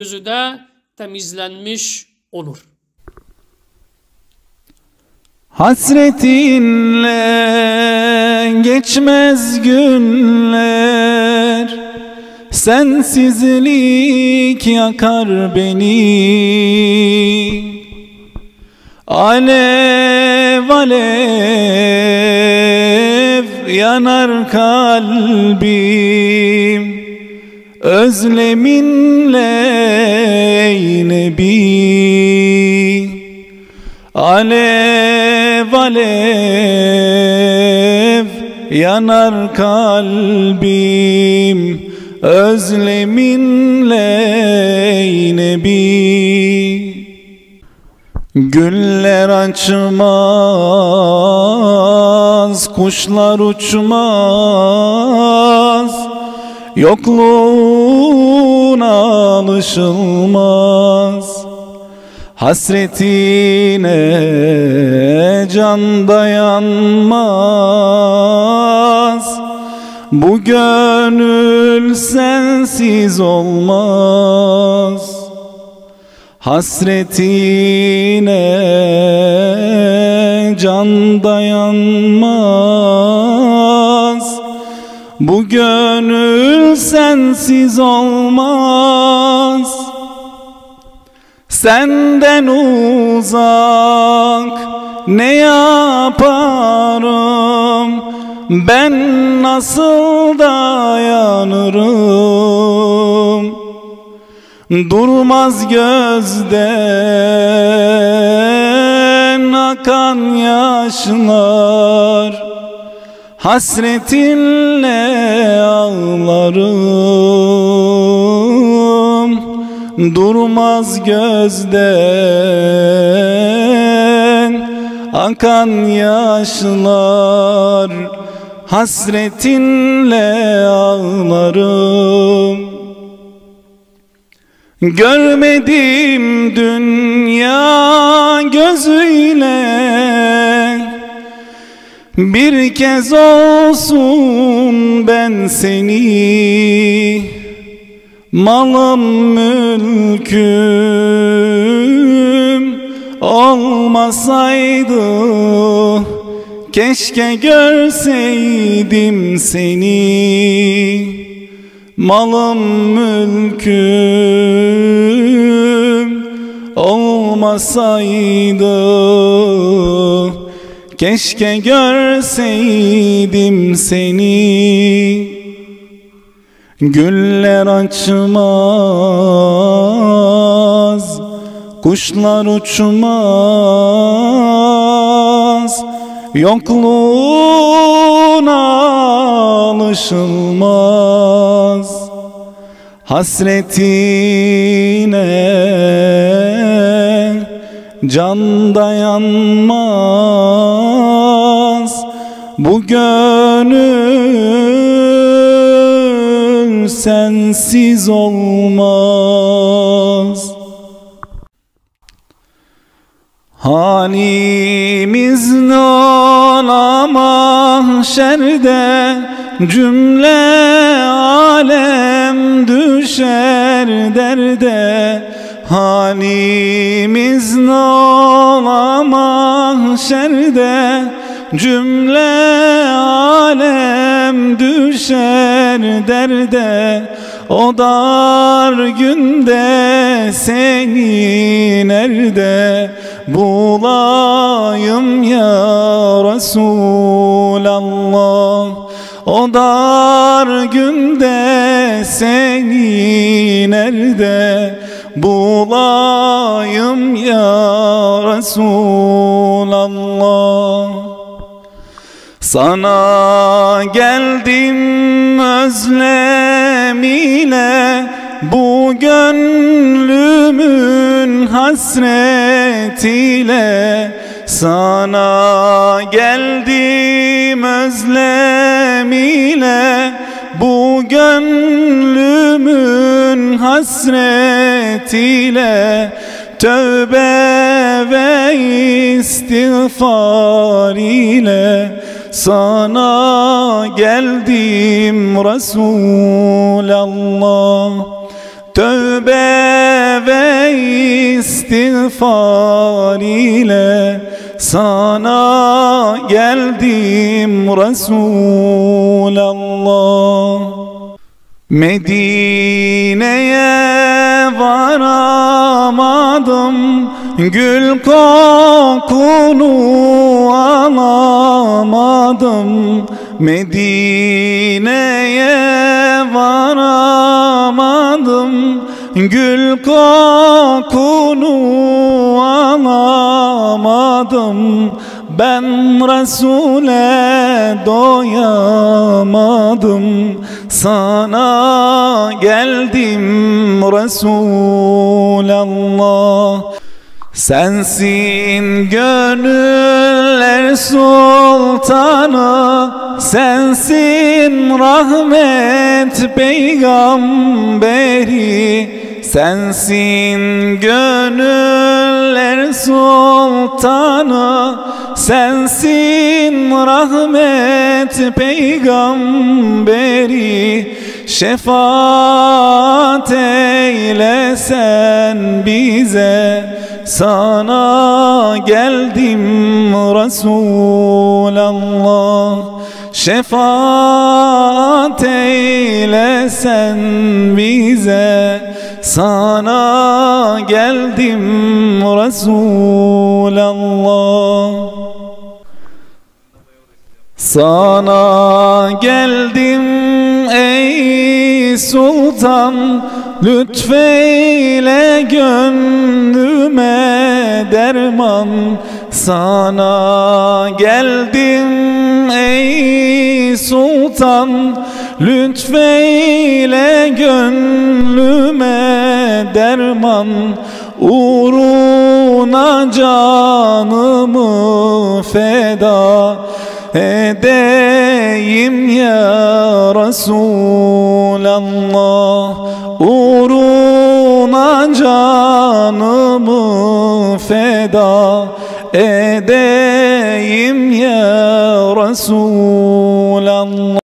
gözü de temizlenmiş olur. Hasretinle geçmez günler. Sensizlik yakar beni. Alev alev yanar kalbim Özleminle ey Nebi Alev alev yanar kalbim. Özleminle ey Güller açmaz, kuşlar uçmaz Yokluğuna alışılmaz. Hasretine can dayanmaz. Bu gönül sensiz olmaz. Hasretine can dayanmaz Bu gönül sensiz olmaz. Senden uzak ne yaparım? Ben nasıl dayanırım? Durmaz gözden akan yaşlar Hasretinle ağlarım. Durmaz gözden akan yaşlar. Hasretinle ağlarım. Görmedim dünya gözüyle Bir kez olsun ben seni Malım mülküm olmasaydı Keşke görseydim seni Malım mülküm olmasaydı Keşke görseydim seni. Güller açmaz Kuşlar uçmaz Yokluğuna alışılmaz. Hasretine can dayanmaz Bu gönül sensiz olmaz. Halimiz ola mahşerde Cümle alem düşer derde Halimiz ne ola mahşerde Cümle alem düşer derde. O dar günde seni nerede bulayım ya Resulallah. O dar günde seni nerede bulayım ya Resulallah. Sana geldim özlem ile bu gönlümün hasretiyle. Sana geldim özlem ile bu gönlümün hasretiyle Tövbe ve istiğfar ile sana geldim Resulallah. Tövbe ve istiğfar ile sana geldim Resulallah Medine'ye varamadım Gül kokunu alamadım. Medine'ye varamadım Gül kokunu alamadım Ben Resul'e doyamadım. Sana geldim Resulallah. Sensin gönüller sultanı Sensin rahmet peygamberi Sensin gönüller sultanı Sensin rahmet peygamberi Şefaat eyle bize. Sana geldim Resulallah Şefaat eyle bize. Sana geldim Resulallah Sana geldim ey sultan Lütfeyle gönlüme derman. Sana geldim ey sultan Lütfeyle gönlüme derman. Uğruna canımı feda edeyim ya Resulallah Uğruna canımı feda edeyim ya Resulallah